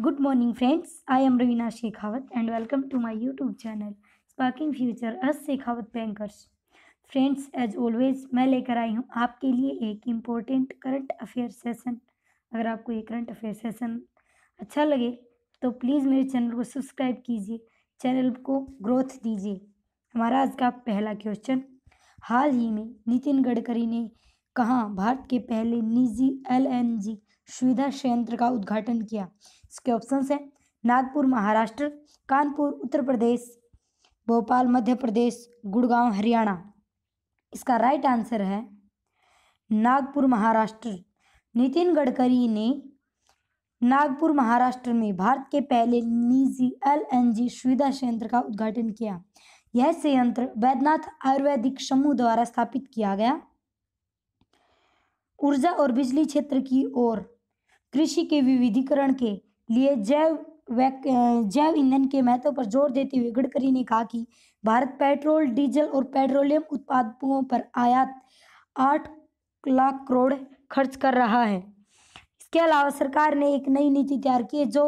Good morning, friends. I am Ravina Shekhawat and welcome to my YouTube channel Sparking Future Us Shekhawat Bankers. Friends as always मैं लेकर आई हूँ आपके लिए एक important current affair session अगर आपको ये करंट अफेयर सेशन अच्छा लगे तो प्लीज़ मेरे चैनल को सब्सक्राइब कीजिए चैनल को ग्रोथ दीजिए हमारा आज का पहला क्वेश्चन हाल ही में नितिन गडकरी ने कहाँ भारत के पहले निजी एलएनजी सुविधा संयंत्र का उद्घाटन किया इसके ऑप्शंस हैं, नागपुर, महाराष्ट्र, कानपुर, उत्तर प्रदेश, भोपाल, मध्य प्रदेश, गुड़गांव, हरियाणा। इसका राइट आंसर है, नागपुर, महाराष्ट्र। नितिन गडकरी ने नागपुर, महाराष्ट्र में भारत के पहले निजी एलएनजी सुविधा संयंत्र का उद्घाटन किया। यह संयंत्र वैद्यनाथ आयुर्वेदिक समूह द्वारा स्थापित किया गया। ऊर्जा और बिजली क्षेत्र की ओर कृषि के विविधीकरण के लिए जैव वैक जैव ईंधन के महत्व पर ज़ोर देते हुए गडकरी ने कहा कि भारत पेट्रोल, डीजल और पेट्रोलियम उत्पादों पर आयात आठ लाख करोड़ खर्च कर रहा है। इसके अलावा सरकार ने एक नई नीति तैयार की है जो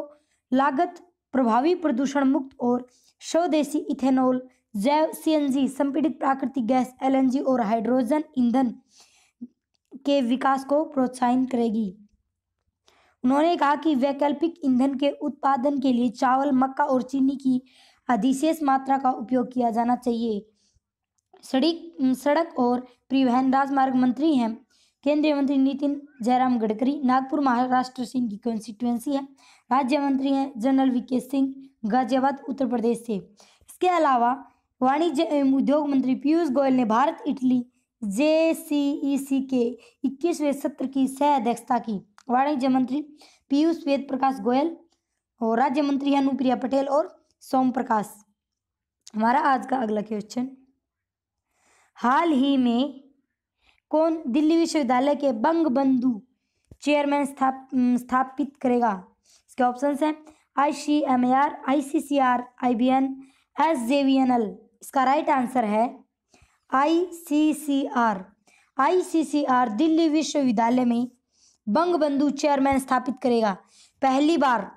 लागत, प्रभावी प्रदूषण मुक्त और स्वदेशी इथेनॉल, जैव सीएनजी, संपीड़ित प्राकृतिक गैस, एलएनजी और हाइड्रोजन ईंधन के विकास को प्रोत्साहित करेगी। उन्होंने कहा कि वैकल्पिक ईंधन के उत्पादन के लिए चावल, मक्का और चीनी की अधिशेष मात्रा का उपयोग किया जाना चाहिए। सड़क सड़क और परिवहन राजमार्ग मंत्री हैं। केंद्रीय मंत्री नितिन जयराम गडकरी, नागपुर महाराष्ट्र से इनकी कॉन्स्टिट्युएंसी है। राज्य मंत्री हैं जनरल वीके सिंह, गाजियाबाद, उत्तर प्रदेश से। इसके अलावा वाणिज्य एवं उद्योग मंत्री पीयूष गोयल ने भारत, इटली, जे सी ई सी के इक्कीसवें सत्र की सह अध्यक्षता की। वाणिज्य मंत्री पीयूष वेद प्रकाश गोयल और राज्य मंत्री अनुप्रिया पटेल और सोम प्रकाश। हमारा आज का अगला क्वेश्चन हाल ही में कौन दिल्ली विश्वविद्यालय के बंग बंधु चेयरमैन स्थाप स्थापित करेगा? इसके ऑप्शंस हैं I C M R I C C R I B N S J V N L इसका राइट आंसर है I C C R I C C R Delhi विश्वविद्यालय में बंग बंधु चेयरमैन स्थापित करेगा। पहली बार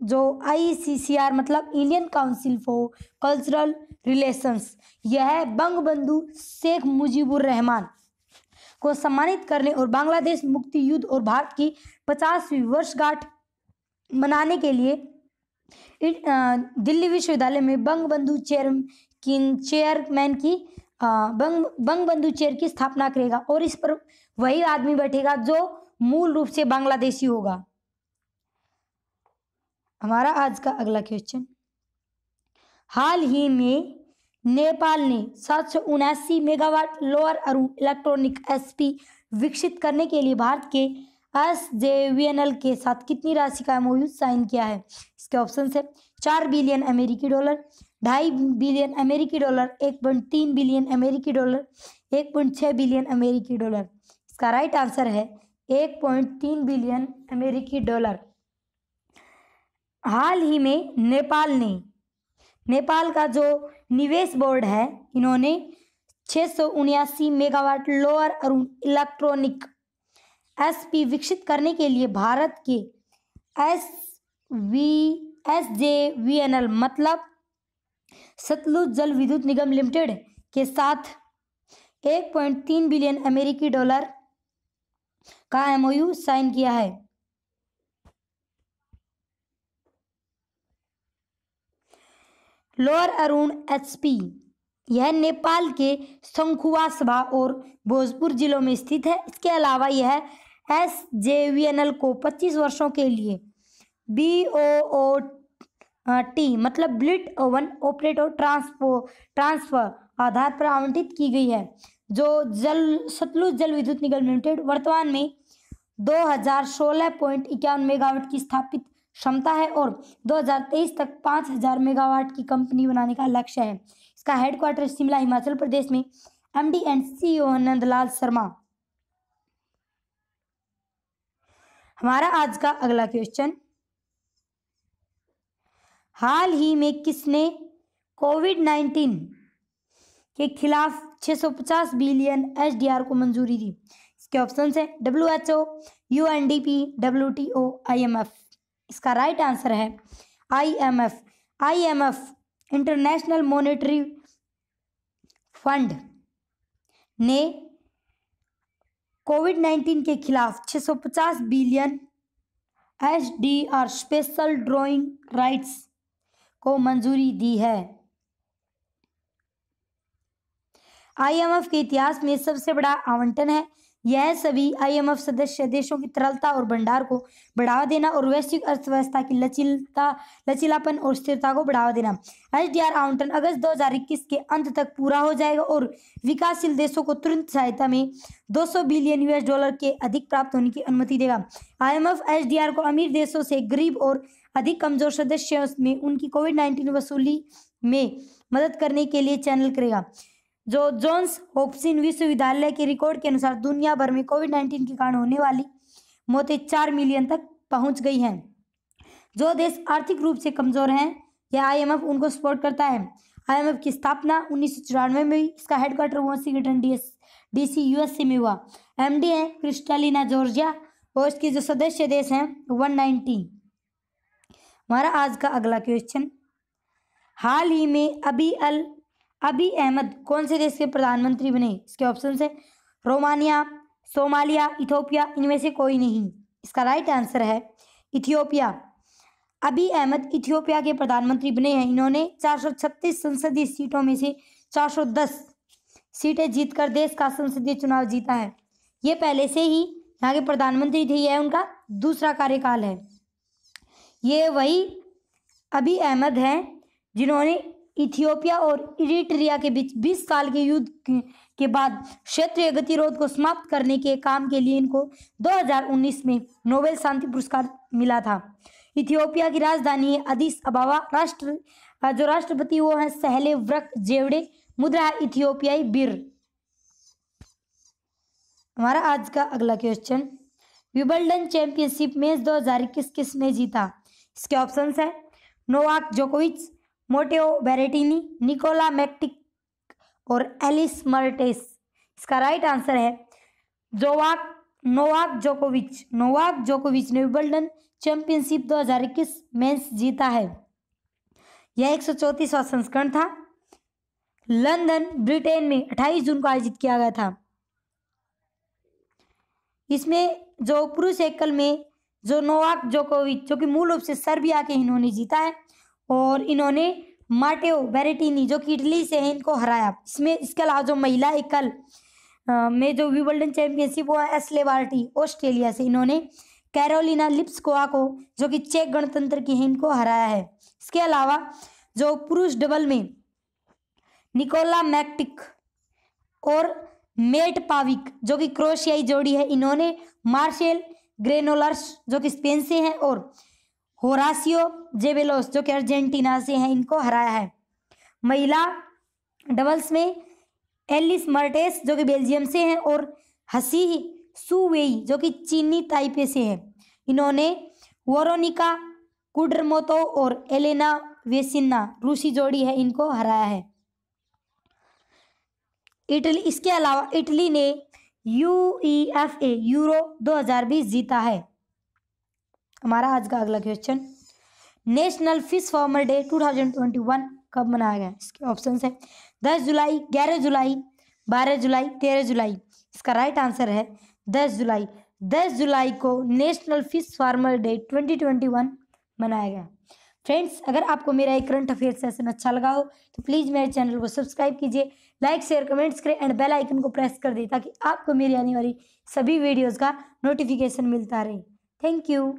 जो आईसीसीआर मतलब Indian Council for Cultural Relations यह बंग बंधु शेख मुजीबुर रहमान को सम्मानित करने और बांग्लादेश मुक्ति युद्ध और भारत की पचासवीं वर्षगांठ मनाने के लिए दिल्ली विश्वविद्यालय में बंग बंधु चेयर, की, चेयरमैन की बंग बंग बंधु चेयर की स्थापना करेगा और इस पर वही आदमी बैठेगा जो मूल रूप से बांग्लादेशी होगा। हमारा आज का अगला क्वेश्चन हाल ही में नेपाल ने सात सौ उनासी megawatt Lower Arun electronic SP विकसित करने के लिए भारत के एस के साथ कितनी राशि का एमओयू साइन किया है? इसके ऑप्शन है, चार बिलियन अमेरिकी डॉलर ढाई बिलियन अमेरिकी डॉलर एक पॉइंट तीन बिलियन अमेरिकी डॉलर एक पॉइंट छः बिलियन अमेरिकी डॉलर इसका राइट आंसर है एक पॉइंट तीन बिलियन अमेरिकी डॉलर। हाल ही में नेपाल ने, नेपाल का जो निवेश बोर्ड है, इन्होंने छः megawatt Lower Arun electronic SP विकसित करने के लिए भारत के S V S J V N L मतलब सतलुज जल विद्युत निगम लिमिटेड के साथ एक पॉइंट तीन बिलियन अमेरिकी डॉलर का एमओयू साइन किया है। लोअर अरुण एचपी, यह नेपाल के शंखुआ सभा और भोजपुर जिलों में स्थित है। इसके अलावा यह एस जे को 25 वर्षों के लिए बी ओ ओ टी मतलब ब्लिट ओवन ऑपरेटर ट्रांसपो ट्रांसफ़र आधार पर आवंटित की गई है। जो जल, सतलुज जल विद्युत निगम लिमिटेड वर्तमान में दो हज़ार सोलह पॉइंट इक्यावन मेगावाट की स्थापित क्षमता है और 2023 तक 5000 मेगावाट की कंपनी बनाने का लक्ष्य है। इसका हेडक्वार्टर शिमला, हिमाचल प्रदेश में MD and CEO Nandlal Sharma. हमारा आज का अगला क्वेश्चन हाल ही में किसने कोविड 19 के खिलाफ 650 बिलियन एसडीआर को मंजूरी दी। इसके ऑप्शन है W H O U N D P W T O I M F इसका राइट आंसर है IMF IMF International Monetary Fund ने कोविड नाइन्टीन के खिलाफ 650 billion H D R special drawing rights को मंजूरी दी है। आईएमएफ के इतिहास में सबसे बड़ा आवंटन है। यह सभी आईएमएफ सदस्य देशों की तरलता और भंडार को बढ़ावा देना और वैश्विक अर्थव्यवस्था की लचीलता, लचीलापन और स्थिरता को बढ़ावा देना। एच आवंटन अगस्त 2021 के अंत तक पूरा हो जाएगा और विकासशील देशों को तुरंत सहायता में 200 बिलियन यूएस डॉलर के अधिक प्राप्त होने की अनुमति देगा। आईएमएफ एचडीआर को अमीर देशों से गरीब और अधिक कमज़ोर सदस्यों में उनकी कोविड नाइन्टीन वसूली में मदद करने के लिए चैनल करेगा। जो जॉन्स होप्सिन विश्वविद्यालय के रिकॉर्ड के अनुसार दुनिया भर में कोविड नाइन्टीन के कारण होने वाली मौतें चार मिलियन तक पहुँच गई हैं। जो देश आर्थिक रूप से कमज़ोर हैं, यह आईएमएफ उनको सपोर्ट करता है। आईएमएफ की स्थापना उन्नीस सौ चौरानवे में इसका headquarter Washington D DC USA में हुआ। एमडी है क्रिस्टालिना जॉर्जिया और इसके जो सदस्य देश हैं, वन नाइनटी। हमारा आज का अगला क्वेश्चन हाल ही में अभी अल अभी अहमद कौन से देश के प्रधानमंत्री बने? इसके ऑप्शन है रोमानिया, सोमालिया, इथोपिया, इनमें से कोई नहीं। इसका राइट आंसर है इथियोपिया। अभी अहमद इथियोपिया के प्रधानमंत्री बने हैं। इन्होंने 436 संसदीय सीटों में से 410 सीटें जीतकर देश का संसदीय चुनाव जीता है। ये पहले से ही यहाँ के प्रधानमंत्री थे, यह उनका दूसरा कार्यकाल है। ये वही अभी अहमद हैं जिन्होंने इथियोपिया और इरिट्रिया के बीच 20 साल के युद्ध के बाद क्षेत्रीय गतिरोध को समाप्त करने के काम के लिए इनको 2019 में नोबेल शांति पुरस्कार मिला था। इथियोपिया की राजधानी है अदिस अबावा। राष्ट्र, जो राष्ट्रपति वो है, सहले, व्रक, जेवड़े, मुद्रा है इथियोपियाई, बिर। हमारा आज का अगला क्वेश्चन विबल्डन चैंपियनशिप मैच 2021 किसने जीता? इसके ऑप्शंस है, नोवाक जोकोविच मोटेओ बेरेटिनी, निकोला मैक्टिक और एलिस मर्टेस। इसका राइट आंसर है जोवाक, नोवाक जोकोविच। नोवाक जोकोविच ने विबल्डन चैंपियनशिप 2021 मेंस जीता है। यह एक सौ संस्करण था। लंदन, ब्रिटेन में 28 जून को आयोजित किया गया था। इसमें जो पुरुष एकल में, जो नोवाक जोकोविच, जो कि मूल रूप से सर्बिया के इन्होंने जीता है और इन्होंने माटेओ बेरेटिनी, जो कि इटली से है, इनको हराया। इसमें, इसके अलावा जो महिला एकल में जो विबल्डन चैंपियनशिप वो है एसले बार्टी ऑस्ट्रेलिया से इन्होंने कैरोलिना लिप्सकोआ को, जो कि चेक गणतंत्र की है, इनको हराया है। इसके अलावा जो पुरुष डबल में निकोला मैक्टिक और मेट पाविक, जो कि क्रोशियाई जोड़ी है, इन्होंने मार्शल ग्रेनोलर्स, जो कि स्पेन से हैं, और होरासियो जेबेलोस, जो कि अर्जेंटीना से हैं, इनको हराया है। महिला डबल्स में एलिस मर्टेस, जो कि बेल्जियम से हैं, और हसी सुवेई, जो कि चीनी ताइपे से हैं। इन्होंने वोरोनिका कुड्रमोतो और एलेना वेसिना रूसी जोड़ी है, इनको हराया है। इटली, इसके अलावा इटली ने U E F A euro 2020 जीता है। हमारा आज का अगला question National Fish Farmer Day 2021 कब मनाया गया? इसके ऑप्शन है, दस जुलाई, ग्यारह जुलाई, बारह जुलाई, तेरह जुलाई। इसका राइट आंसर है दस जुलाई। दस जुलाई को नेशनल फ़िश फार्मर डे 2021 मनाया गया। फ्रेंड्स अगर आपको मेरा एक करंट अफेयर सेशन अच्छा लगा हो तो प्लीज़ मेरे चैनल को सब्सक्राइब कीजिए लाइक शेयर कमेंट्स करें एंड बेल आइकन को प्रेस कर दें ताकि आपको मेरी आने वाली सभी वीडियोज़ का नोटिफिकेशन मिलता रहे। Thank you